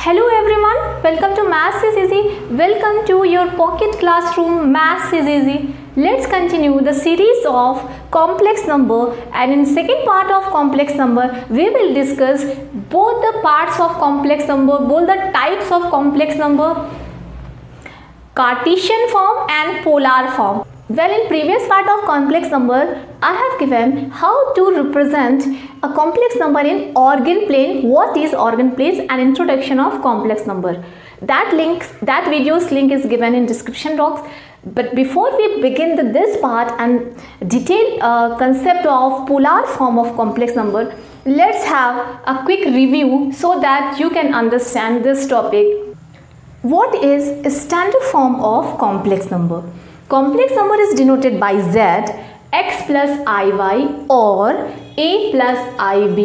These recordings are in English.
Hello everyone, welcome to Maths is Easy. Welcome to your pocket classroom Maths is Easy. Let's continue the series of complex number and in second part of complex number we will discuss both the parts of complex number, both the types of complex number, Cartesian form and polar form. Well, in previous part of complex number, I have given how to represent a complex number in Argand plane, what is Argand planes and introduction of complex number. That links, that video's link is given in description box. But before we begin the, this part and detailed uh, concept of polar form of complex number, let's have a quick review so that you can understand this topic. What is a standard form of complex number? Complex number is denoted by Z, x plus iy or a plus ib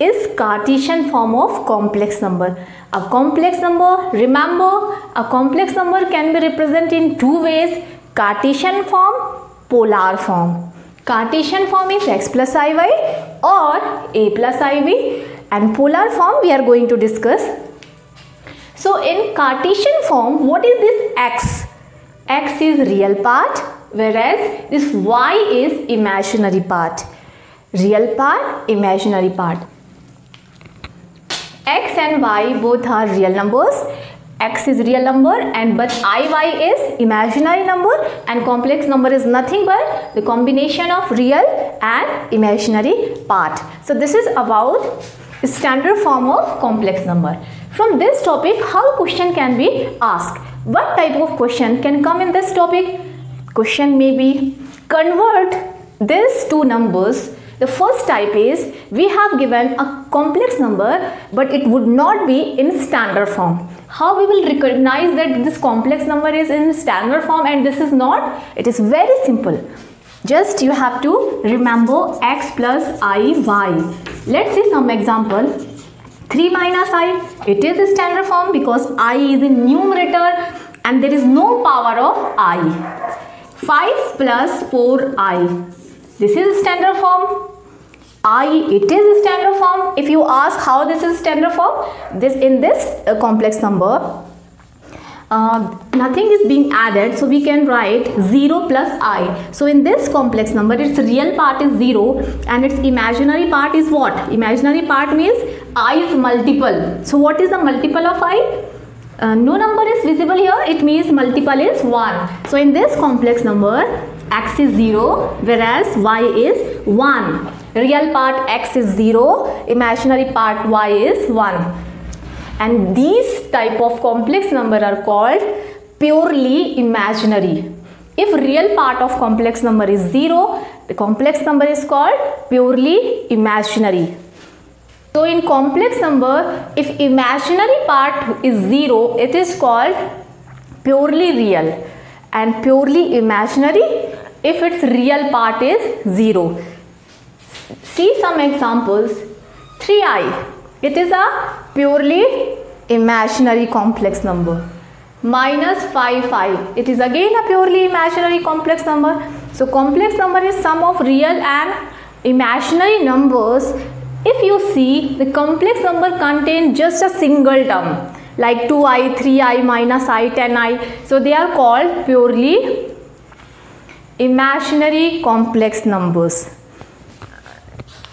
is Cartesian form of complex number. A complex number, remember, a complex number can be represented in two ways, Cartesian form, polar form. Cartesian form is x plus iy or a plus ib and polar form we are going to discuss. So in Cartesian form, what is this x? X is real part whereas this y is imaginary part. Real part, imaginary part. x and y both are real numbers. x is real number and but iy is imaginary number and complex number is nothing but the combination of real and imaginary part. So this is about standard form of complex number. From this topic, how question can be asked? What type of question can come in this topic? Question may be convert these two numbers. The first type is we have given a complex number but it would not be in standard form. How we will recognize that this complex number is in standard form and this is not? It is very simple. Just you have to remember x plus i y. Let's see some example. 3 minus i. It is a standard form because i is in numerator and there is no power of i. 5 plus 4i this is standard form. I it is a standard form. If you ask how this is standard form this in this uh, complex number uh, nothing is being added so we can write 0 plus i. So in this complex number its real part is 0 and its imaginary part is what? Imaginary part means i is multiple. So what is the multiple of i? Uh, no number is visible here it means multiple is 1 so in this complex number x is 0 whereas y is 1 real part x is 0 imaginary part y is 1 and these type of complex number are called purely imaginary. If real part of complex number is 0, the complex number is called purely imaginary. So in complex number, if imaginary part is 0, it is called purely real and purely imaginary if its real part is 0. See some examples. 3i it is a purely imaginary complex number. Minus 5, 5. It is again a purely imaginary complex number. So complex number is sum of real and imaginary numbers. If you see the complex number contain just a single term like 2i, 3i, minus i, 10i. So they are called purely imaginary complex numbers.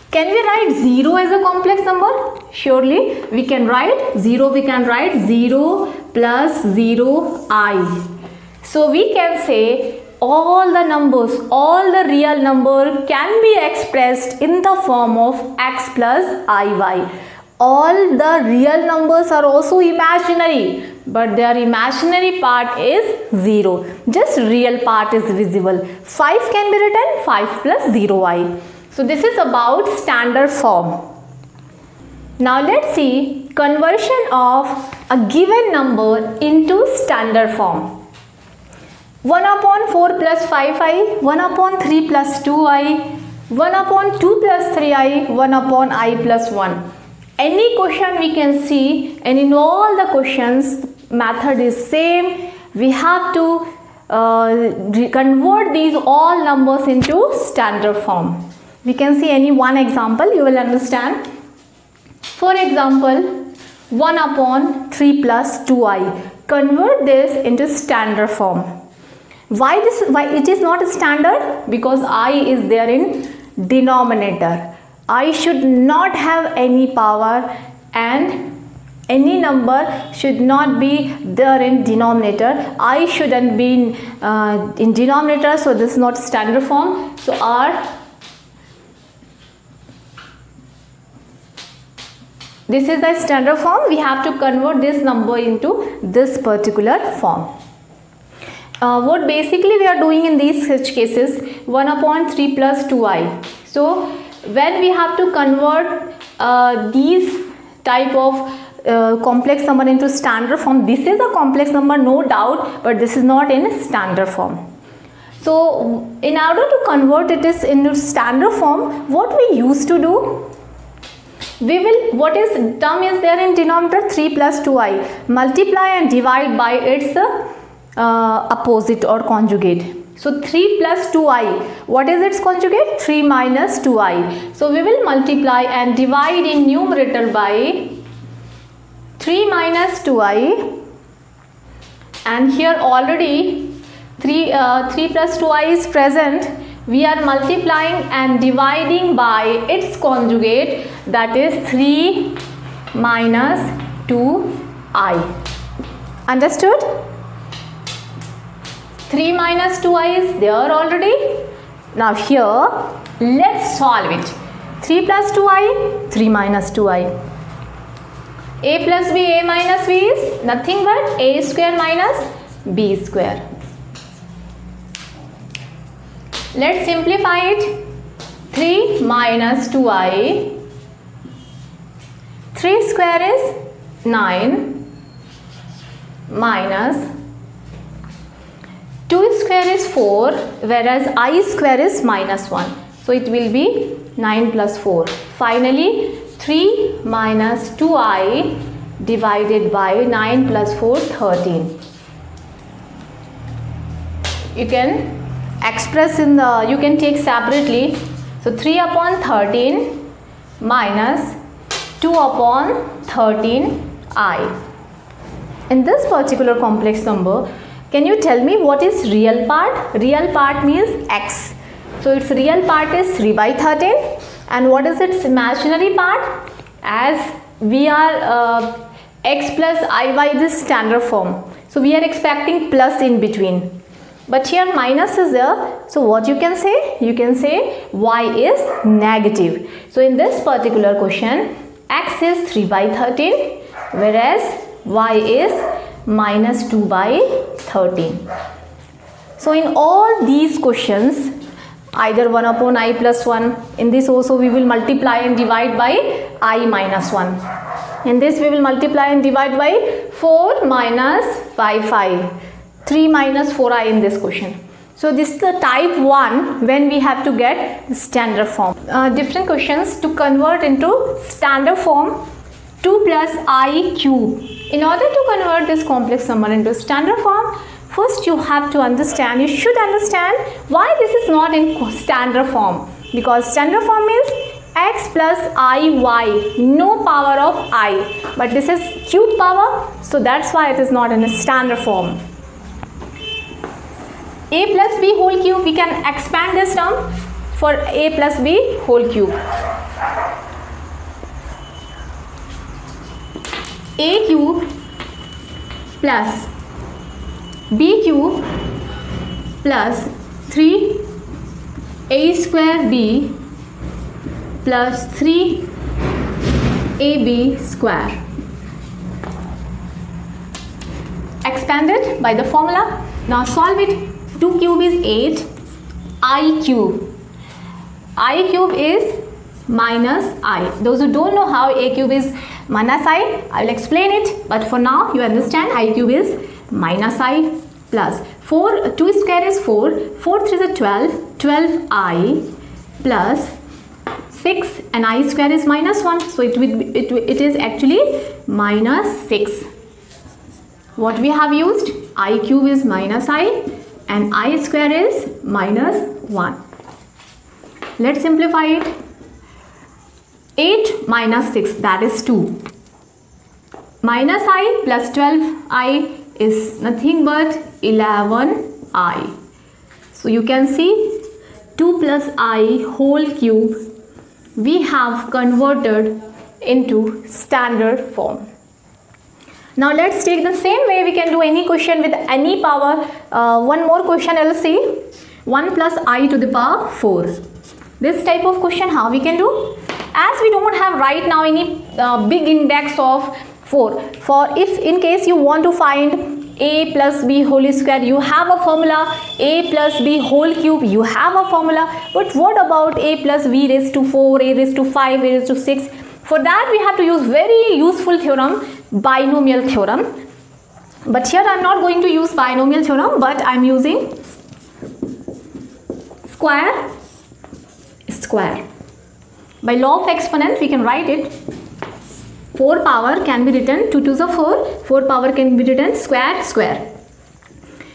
Can we write 0 as a complex number? Surely we can write 0, we can write 0 plus 0 i. So we can say all the numbers, all the real number can be expressed in the form of x plus iy. All the real numbers are also imaginary but their imaginary part is 0. Just real part is visible. 5 can be written 5 plus 0i. So this is about standard form. Now let's see conversion of a given number into standard form. 1 upon 4 plus 5i, 1 upon 3 plus 2i, 1 upon 2 plus 3i, 1 upon i plus 1. Any question we can see and in all the questions method is same. We have to uh, convert these all numbers into standard form. We can see any one example, you will understand. For example, 1 upon 3 plus 2i. Convert this into standard form. Why this? Why it is not standard? Because i is there in denominator. i should not have any power and any number should not be there in denominator i shouldn't be in, uh, in denominator so this is not standard form so r this is the standard form. We have to convert this number into this particular form. Uh, what basically we are doing in these such cases 1 upon 3 plus 2i so when we have to convert uh, these type of uh, complex number into standard form this is a complex number no doubt but this is not in standard form. So in order to convert it is into standard form what we used to do we will what is term is there in denominator? 3 plus 2i multiply and divide by its uh, opposite or conjugate. So 3 plus 2i what is its conjugate? 3 minus 2i so we will multiply and divide in numerator by 3 minus 2i and here already 3 uh, 3 plus 2i is present we are multiplying and dividing by its conjugate that is 3 minus 2i. Understood? 3 minus 2i is there already. Now here let's solve it. 3 plus 2i, 3 minus 2i. a plus b, a minus b is nothing but a square minus b square. Let's simplify it. 3 minus 2i. 3 square is 9 minus 2 square is 4 whereas i square is minus 1. So it will be 9 plus 4. Finally 3 minus 2i divided by 9 plus 4 13. You can express in the you can take separately. So 3 upon 13 minus 2 upon 13 i. In this particular complex number can you tell me what is real part? Real part means x. So its real part is 3 by 13 and what is its imaginary part? As we are uh, x plus i by this standard form. So we are expecting plus in between but here minus is there so what you can say? You can say y is negative. So in this particular question x is 3 by 13 whereas y is minus 2 by 13 so in all these questions either 1 upon i plus 1 in this also we will multiply and divide by i minus 1 in this we will multiply and divide by 4 minus 5 5 3 minus 4i in this question. So this is the type 1 when we have to get standard form. Uh, different questions to convert into standard form 2 plus i cube. In order to convert this complex number into standard form, first you have to understand, you should understand why this is not in standard form. Because standard form is x plus i y, no power of i. But this is cube power, so that's why it is not in a standard form a plus b whole cube we can expand this term for a plus b whole cube. A cube plus b cube plus 3 a square b plus 3 ab square. Expanded by the formula. Now solve it 2 cube is 8 i cube. I cube is minus i. Those who don't know how a cube is minus i i will explain it. But for now you understand i cube is minus i plus 4 2 square is 4 4 3 is 12 12 i plus 6 and i square is minus 1 so it will it, it is actually minus 6 what we have used i cube is minus i and i square is minus 1. Let's simplify it. 8 minus 6 that is 2. minus i plus 12i is nothing but 11i. So you can see 2 plus i whole cube we have converted into standard form. Now let's take the same way we can do any question with any power. Uh, one more question I'll see. 1 plus i to the power 4. This type of question how we can do? As we don't have right now any uh, big index of 4. For if in case you want to find a plus b whole square you have a formula a plus b whole cube you have a formula but what about a plus b raised to 4 a raised to 5 a raised to 6 for that we have to use very useful theorem binomial theorem. But here I'm not going to use binomial theorem but I'm using square square. By law of exponent we can write it. 4 power can be written 2 to the 4 4 power can be written square square.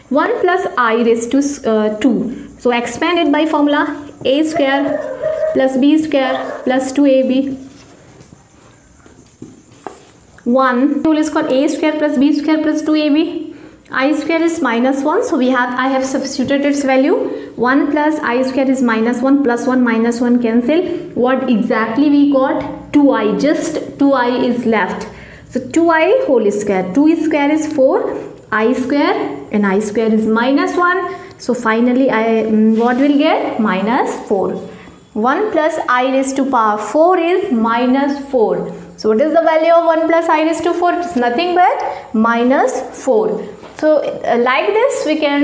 1 plus i raised to uh, 2 so expanded by formula. A square plus b square plus 2ab 1 tool is called a square plus b square plus 2ab i square is minus 1 so we have i have substituted its value. 1 plus i square is minus 1 plus 1 minus 1 cancel. What exactly we got? 2i just 2i is left. So 2i whole square. 2 square is 4 i square and i square is minus 1 so finally i mm, what will get? Minus 4 1 plus i raised to power 4 is minus 4 so what is the value of 1 plus i raised to 4? It's nothing but minus 4. So uh, like this we can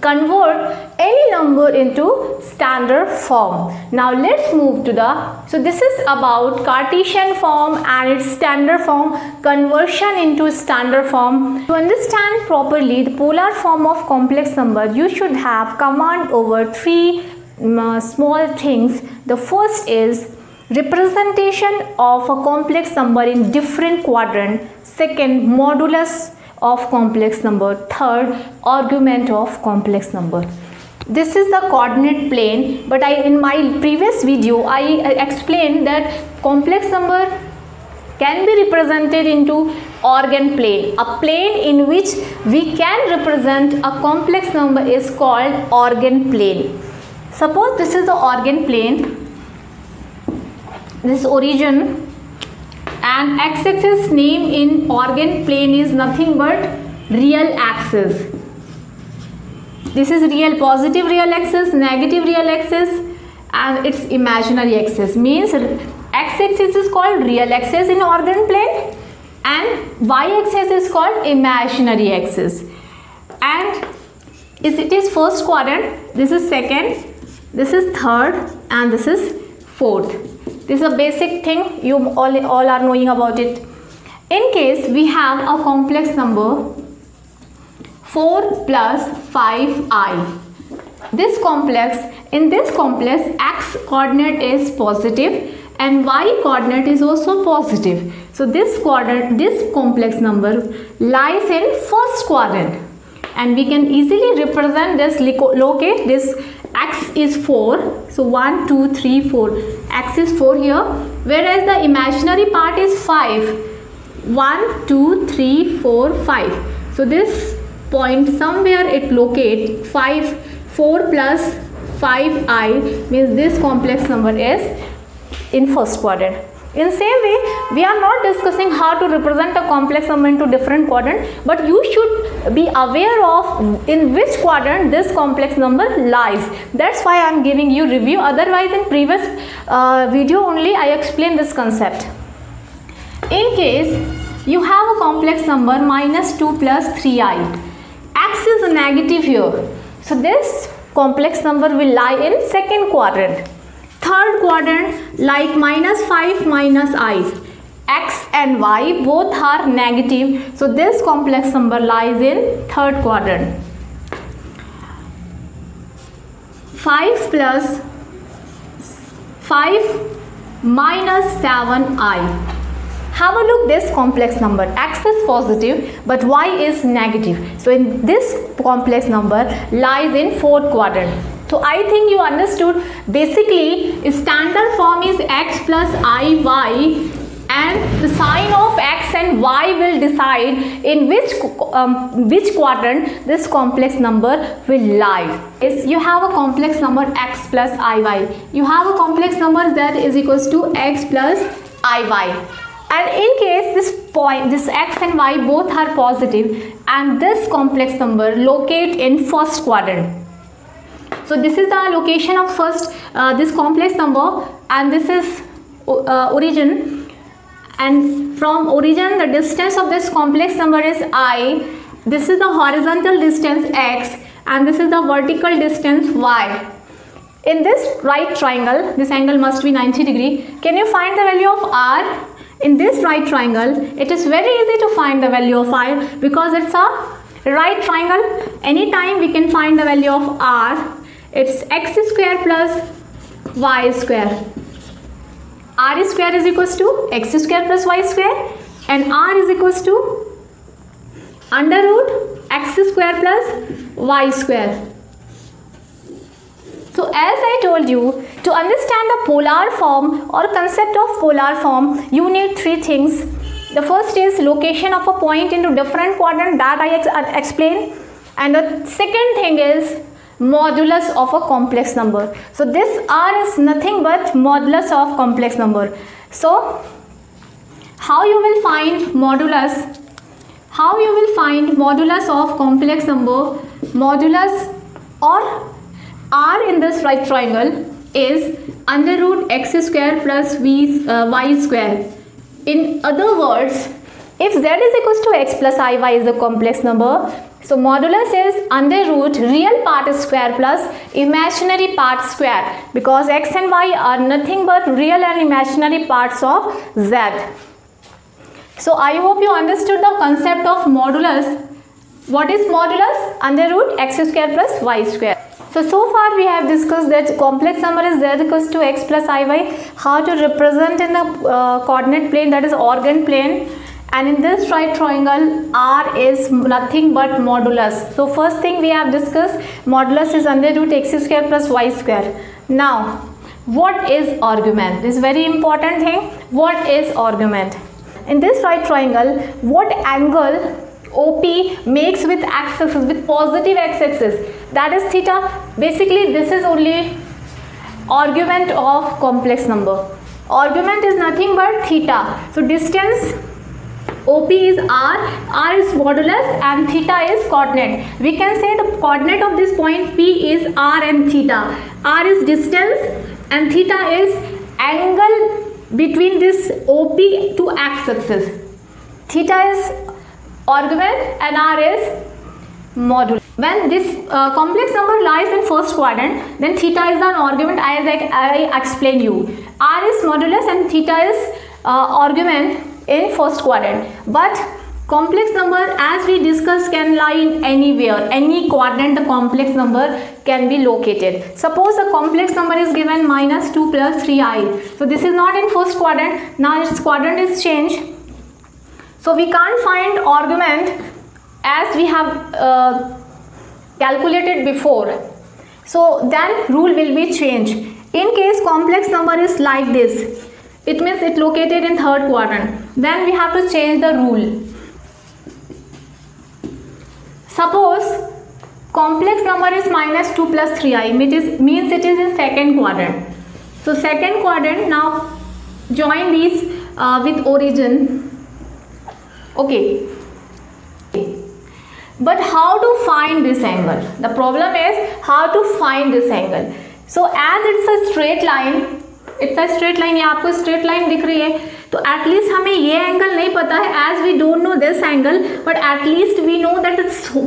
convert any number into standard form. Now let's move to the, so this is about Cartesian form and its standard form conversion into standard form. To understand properly the polar form of complex number you should have command over three um, small things. The first is representation of a complex number in different quadrant. Second modulus of complex number. Third argument of complex number. This is the coordinate plane but i in my previous video i explained that complex number can be represented into Argand plane. A plane in which we can represent a complex number is called Argand plane. Suppose this is the Argand plane this origin and x-axis name in Argand plane is nothing but real axis. This is real positive real axis negative real axis and its imaginary axis. Means x-axis is called real axis in Argand plane and y-axis is called imaginary axis. And it is first quadrant this is second this is third and this is fourth this is a basic thing you all, all are knowing about it. In case we have a complex number 4 plus 5i. This complex, in this complex x coordinate is positive and y coordinate is also positive. So this quadrant, this complex number lies in first quadrant and we can easily represent this locate this x is 4 so 1 2 3 4 x is 4 here. Whereas the imaginary part is 5 1 2 3 4 5 so this point somewhere it locate 5 4 plus 5i means this complex number is in first quadrant in same way, we are not discussing how to represent a complex number into different quadrant, but you should be aware of in which quadrant this complex number lies. That's why I am giving you review. Otherwise, in previous uh, video only I explained this concept. In case you have a complex number minus 2 plus 3i, x is negative here. So this complex number will lie in second quadrant third quadrant like minus 5 minus i. X and y both are negative. So this complex number lies in third quadrant. 5 plus 5 minus 7i have a look this complex number. X is positive but y is negative. So in this complex number lies in fourth quadrant so I think you understood. Basically standard form is x plus i y and the sign of x and y will decide in which um, which quadrant this complex number will lie. Is you have a complex number x plus iy you have a complex number that is equals to x plus iy and in case this point this x and y both are positive and this complex number locate in first quadrant so this is the location of first uh, this complex number and this is uh, origin. And from origin the distance of this complex number is i. This is the horizontal distance x and this is the vertical distance y. In this right triangle this angle must be 90 degree. Can you find the value of r? In this right triangle it is very easy to find the value of r because it's a right triangle. Anytime we can find the value of r it's x square plus y square r square is equals to x square plus y square and r is equals to under root x square plus y square. So as I told you, to understand the polar form or concept of polar form, you need three things. The first is location of a point into different quadrant that I ex explained. And the second thing is modulus of a complex number. So this R is nothing but modulus of complex number. So how you will find modulus? How you will find modulus of complex number? Modulus or R in this right triangle is under root x square plus v, uh, y square. In other words, if z is equals to x plus iy is a complex number, so modulus is under root real part square plus imaginary part square because x and y are nothing but real and imaginary parts of z. So I hope you understood the concept of modulus. What is modulus? Under root x square plus y square. So, so far we have discussed that complex number is z equals to x plus iy, how to represent in the uh, coordinate plane that is Argand plane and in this right triangle r is nothing but modulus. So first thing we have discussed modulus is under root x square plus y square. Now what is argument? This is very important thing. What is argument? In this right triangle what angle OP makes with x-axis with positive x-axis that is theta. Basically this is only argument of complex number. Argument is nothing but theta. So distance OP is R, R is modulus and theta is coordinate. We can say the coordinate of this point P is R and theta. R is distance and theta is angle between this OP to x-axis. Theta is argument and R is modulus. When this uh, complex number lies in first quadrant, then theta is an argument as I, I explain you. R is modulus and theta is uh, argument in first quadrant. But complex number as we discussed can lie in anywhere. Any quadrant the complex number can be located. Suppose the complex number is given minus 2 plus 3i so this is not in first quadrant. Now its quadrant is changed. So we can't find argument as we have uh, calculated before. So then rule will be changed. In case complex number is like this it means it located in third quadrant. Then we have to change the rule. Suppose complex number is minus 2 plus 3i which is means it is in second quadrant. So second quadrant now join these uh, with origin. Okay. But how to find this angle? The problem is how to find this angle. So as it's a straight line इतना straight line या आपको straight line दिख रही है। तो at least हमें ये angle नहीं पता है as we don't know this angle but at least we know that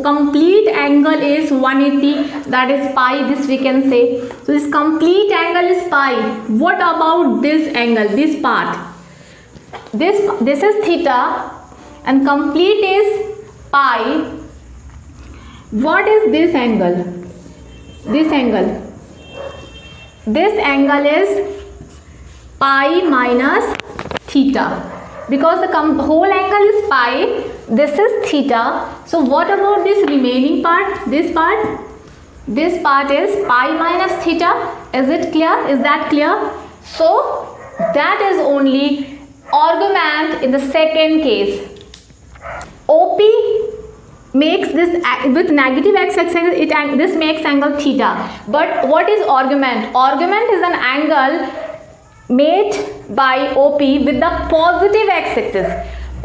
complete angle is 180 eighty that is pi this we can say so this complete angle is pi what about this angle this part this this is theta and complete is pi what is this angle this angle this angle is pi minus theta. Because the whole angle is pi this is theta. So what about this remaining part? This part? This part is pi minus theta. Is it clear? Is that clear? So that is only argument in the second case. OP makes this with negative x axis it this makes angle theta. But what is argument argument is an angle made by OP with the positive x axis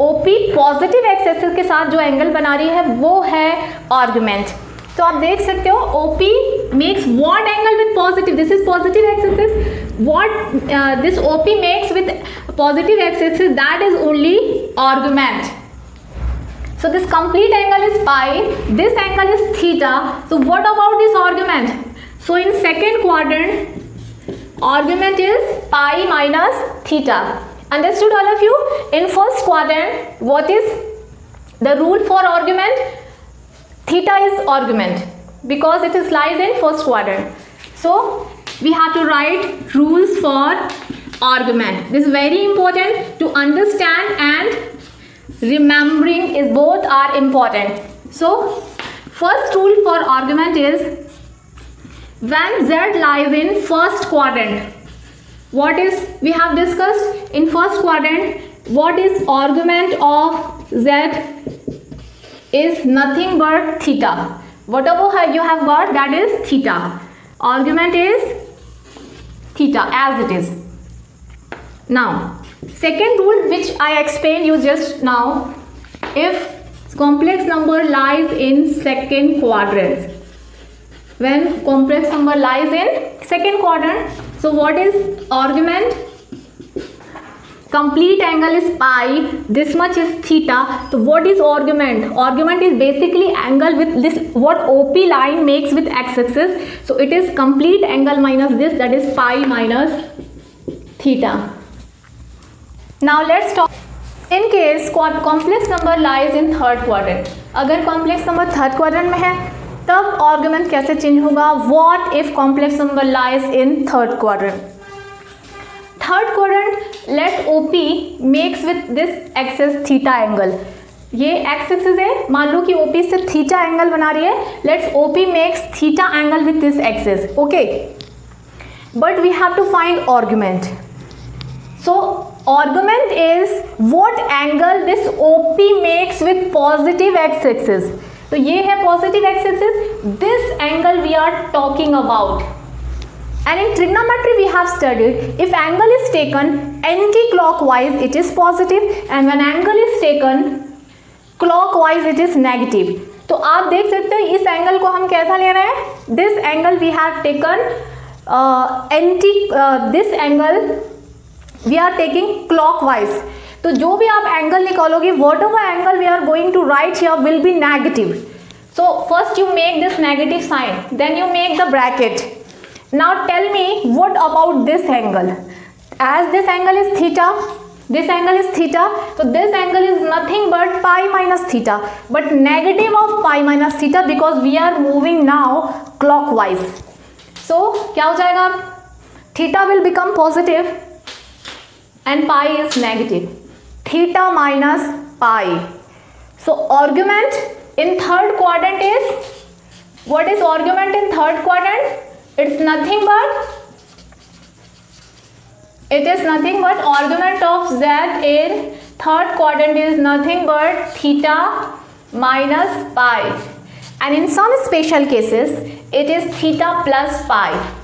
OP positive x axis के साथ जो angle बना रही है वो है argument तो आप देख सकते हो OP makes what angle with positive this is positive x axis what uh, this OP makes with positive x axis that is only argument so this complete angle is pi, this angle is theta. So what about this argument? So in second quadrant, argument is pi minus theta. Understood all of you? In first quadrant, what is the rule for argument? Theta is argument because it is lies in first quadrant. So we have to write rules for argument. This is very important to understand and remembering is both are important so first rule for argument is when z lies in first quadrant what is we have discussed in first quadrant what is argument of z is nothing but theta. Whatever you have got that is theta. Argument is theta as it is. Now Second rule which I explained you just now, if complex number lies in second quadrant, when complex number lies in second quadrant, so what is argument? complete angle is pi this much is theta so what is argument argument is basically angle with this what op line makes with x-axis so it is complete angle minus this that is pi minus theta now let's talk in case complex number lies in third quadrant अगर complex number third quadrant में है तब argument कैसे change होगा? What if complex number lies in third quadrant third quadrant let O P makes with this axis theta angle ये x axis है, मान लो कि ओ पी से थीटा एंगल बना रही है let's O P makes theta angle with this axis okay but we have to find argument so argument is what angle this O P makes with positive x axis तो ये है positive axis this angle we are talking about and in trigonometry we have studied if angle is taken anti clockwise it is positive and one angle is taken clockwise it is negative तो आप देख सकते हो इस angle को हम कैसा ले रहे हैं? This angle we have taken anti this angle we are taking clockwise तो जो भी आप एंगल निकालोगे whatever angle we are going to write you will be negative so first you make this negative sign then you make the bracket now tell me what about this angle as this angle is theta this angle is theta तो this angle is nothing but pi minus theta but negative of pi minus theta because we are moving now clockwise so क्या हो जाएगा? Theta will become positive and pi is negative theta minus pi. So argument in third quadrant is what is argument in third quadrant? It's nothing but it is nothing but argument of z in third quadrant is nothing but theta minus pi. And in some special cases it is theta plus pi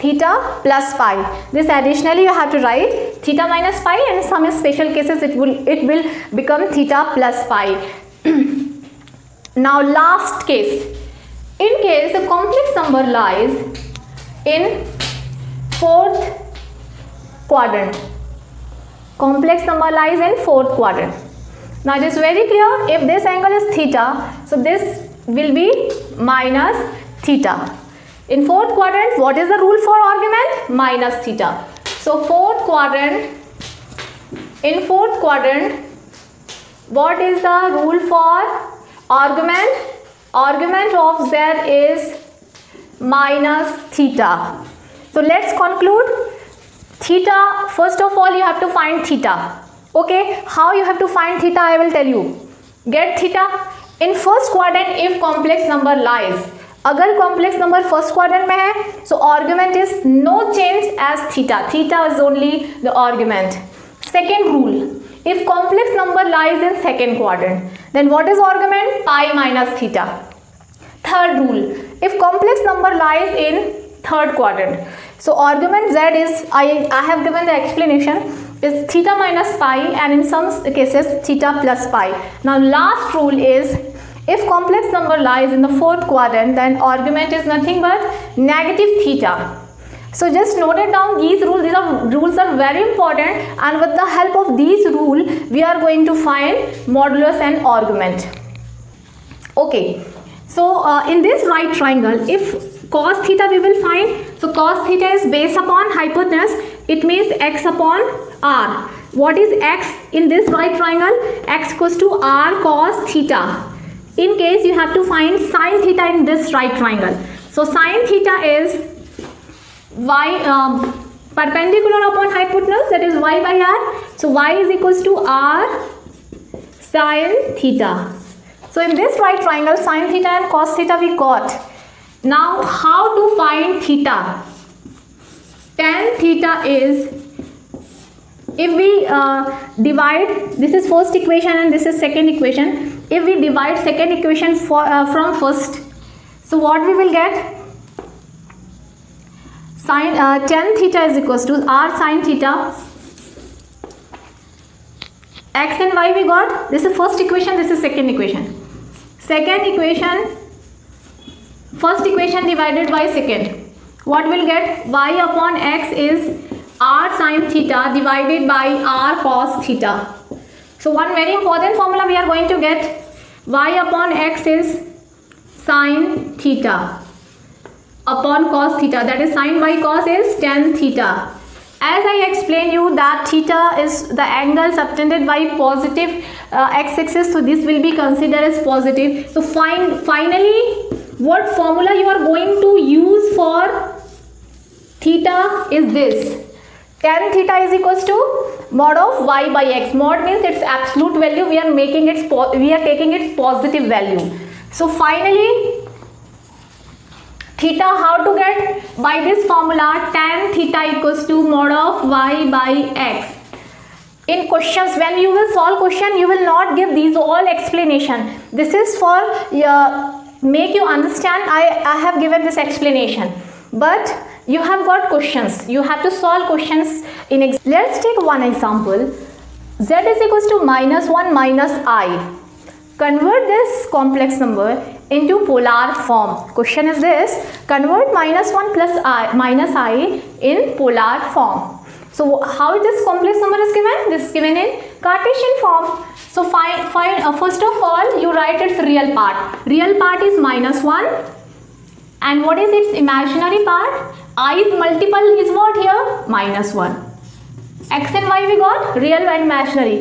theta plus pi this additionally you have to write theta minus pi and some special cases it will it will become theta plus pi now last case. In case the complex number lies in fourth quadrant. Complex number lies in fourth quadrant. Now it is very clear if this angle is theta so this will be minus theta in fourth quadrant, what is the rule for argument? Minus theta. So fourth quadrant, in fourth quadrant, what is the rule for argument? Argument of z is minus theta. So let's conclude. Theta, first of all, you have to find theta. Okay, how you have to find theta, I will tell you. Get theta. In first quadrant, if complex number lies, अगर complex number first quadrant में है so argument is no change as theta theta is only the argument second rule if complex number lies in second quadrant then what is argument pi minus theta third rule if complex number lies in third quadrant so argument z is i i have given the explanation is theta minus pi and in some cases theta plus pi now last rule is if complex number lies in the fourth quadrant then argument is nothing but negative theta. So just note it down these rules. These are rules are very important and with the help of these rule we are going to find modulus and argument. Okay. So uh, in this right triangle if cos theta we will find so cos theta is base upon hypotenuse. It means x upon r. What is x in this right triangle? x equals to r cos theta in case you have to find sine theta in this right triangle. So sine theta is y um, perpendicular upon hypotenuse that is y by r. So y is equals to r sine theta. So in this right triangle sine theta and cos theta we got. Now how to find theta? Tan theta is if we uh, divide this is first equation and this is second equation if we divide second equation for, uh, from first so what we will get sine uh, tan theta is equals to r sine theta x and y we got this is first equation this is second equation second equation First equation divided by second. What will get? y upon x is r sine theta divided by r cos theta. So one very important formula we are going to get. y upon x is sine theta upon cos theta. That is sine by cos is tan theta. As I explained you that theta is the angle subtended by positive uh, x-axis. So this will be considered as positive. So find finally what formula you are going to use for theta is this tan theta is equals to mod of y by x. Mod means its absolute value. We are making its we are taking its positive value. So finally theta how to get? By this formula tan theta equals to mod of y by x. In questions when you will solve question you will not give these all explanation. This is for uh, make you understand. I, I have given this explanation. But you have got questions. You have to solve questions in let's take one example. Z is equals to minus 1 minus i. Convert this complex number into polar form. Question is this. Convert minus 1 plus i minus i in polar form. So how this complex number is given? This is given in cartesian form. So find, find uh, first of all you write its real part. Real part is minus 1 and what is its imaginary part? I's multiple is what here? Minus 1. x and y we got real and imaginary.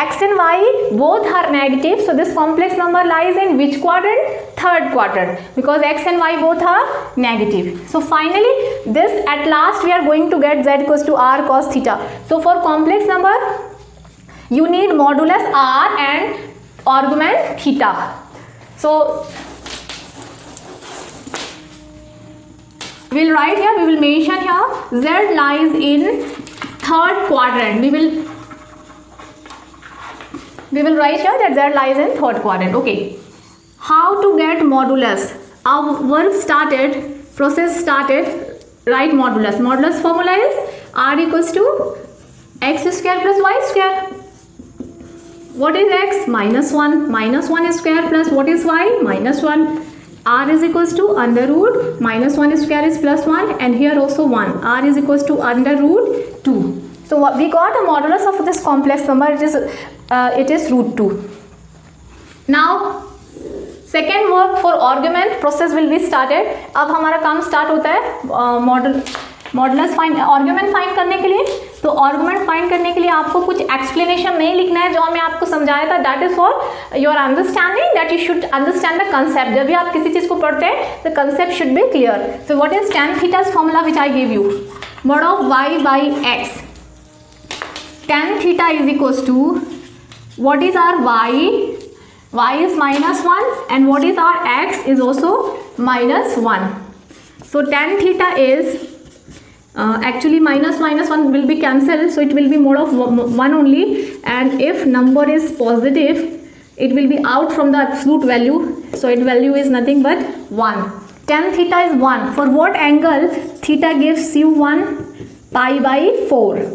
x and y both are negative so this complex number lies in which quadrant? Third quadrant because x and y both are negative. So finally this at last we are going to get z equals to r cos theta. So for complex number you need modulus r and argument theta. So we'll write here, we will mention here Z lies in third quadrant. We will we will write here that Z lies in third quadrant. Okay. How to get modulus? Our work started, process started, write modulus. Modulus formula is R equals to x square plus y square what is x? Minus 1. Minus 1 square plus what is y? Minus 1 r is equals to under root minus 1 square is plus 1 and here also 1. r is equals to under root 2. So what we got a modulus of this complex number it is uh, it is root 2. Now second work for argument process will be started. अब हमारा काम start होता है model modulus find argument find करने के लिए। तो argument find करने के लिए आपको कुछ एक्सप्लेनेशन नहीं लिखना है, जो मैं आपको समझाया था। That is for your understanding that you should understand the concept जब भी आप किसी चीज़ को पढ़ते हैं the concept should be clear so what is tan theta's formula which I give you mod of y by x. Tan theta is equals to what is our y? Y is minus 1 and what is our x is also minus 1 so tan theta is uh, actually minus minus 1 will be cancelled so it will be mod of 1 only. And if number is positive it will be out from the absolute value so its value is nothing but 1 tan theta is 1 for what angle theta gives you 1 pi by 4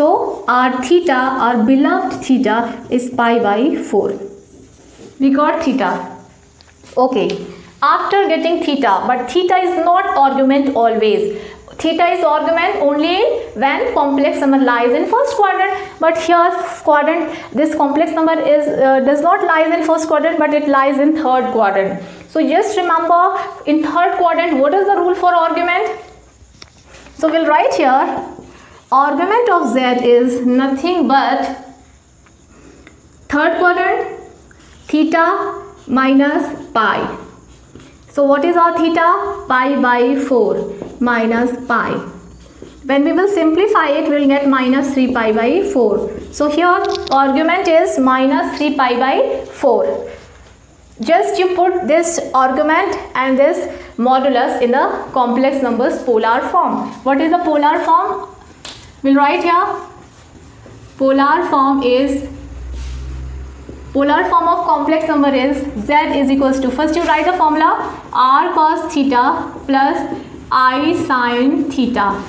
so our theta our beloved theta is pi by 4 we got theta. Okay. After getting theta but theta is not argument always theta is argument only when complex number lies in first quadrant. But here quadrant this complex number is uh, does not lies in first quadrant but it lies in third quadrant. So just remember in third quadrant what is the rule for argument so we'll write here argument of z is nothing but third quadrant theta minus pi so what is our theta pi by 4 minus pi. When we will simplify it, we will get minus 3 pi by 4. So here argument is minus 3 pi by 4. Just you put this argument and this modulus in the complex numbers polar form. What is the polar form? We'll write here. Polar form is polar form of complex number is z is equals to first you write the formula r cos theta plus I sine theta.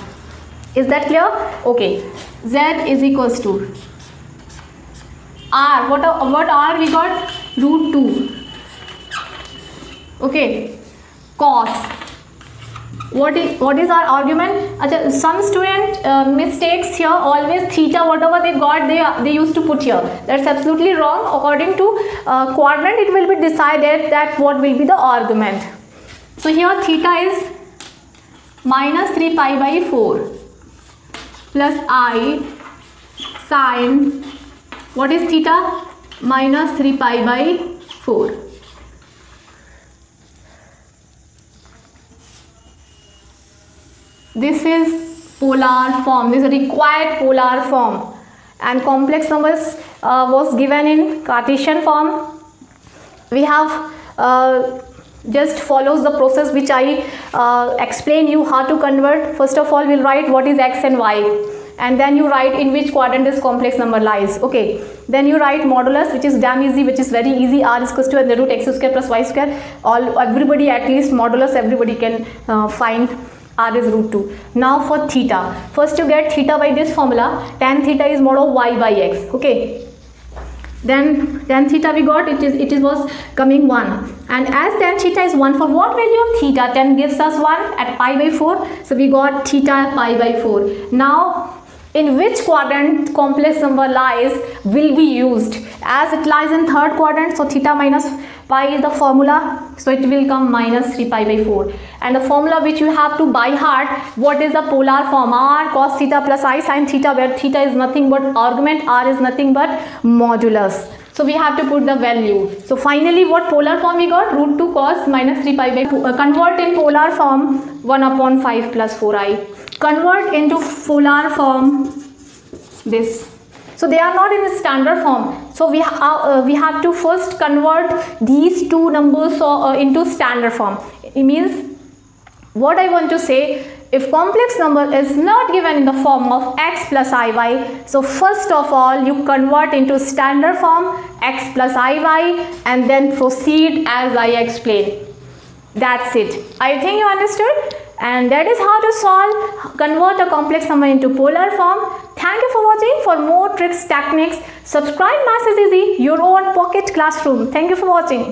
Is that clear? Okay. Z is equals to R. What, what R we got? Root 2. Okay. Cos. What is, what is our argument? Achha, some student uh, mistakes here always theta whatever they got they, they used to put here. That's absolutely wrong. According to uh, quadrant it will be decided that what will be the argument. So here theta is minus 3 pi by 4 plus i sine what is theta minus 3 pi by 4 this is polar form this is required polar form and complex numbers uh, was given in Cartesian form we have uh, just follows the process which I uh, explain you how to convert. First of all, we'll write what is x and y and then you write in which quadrant this complex number lies. Okay. Then you write modulus which is damn easy which is very easy r is equal to the root x square plus y square. All everybody at least modulus everybody can uh, find r is root 2. Now for theta. First you get theta by this formula. Tan theta is mod of y by x. Okay. Then tan theta we got it is it is was coming 1 and as tan theta is 1 for what value of theta? Tan gives us 1 at pi by 4 so we got theta pi by 4 now in which quadrant complex number lies will be used? As it lies in third quadrant so theta minus pi is the formula? So it will come minus 3 pi by 4 and the formula which you have to by heart what is the polar form? R cos theta plus i sin theta where theta is nothing but argument r is nothing but modulus. So we have to put the value. So finally what polar form we got? Root 2 cos minus 3 pi by 4 uh, convert in polar form 1 upon 5 plus 4i convert into polar form this so they are not in standard form. So we, ha uh, we have to first convert these two numbers uh, into standard form. It means what I want to say if complex number is not given in the form of x plus iy so first of all you convert into standard form x plus iy and then proceed as I explained. That's it. I think you understood and that is how to solve convert a complex number into polar form. Thank you for watching. For more tricks techniques subscribe maths is easy your own pocket classroom. Thank you for watching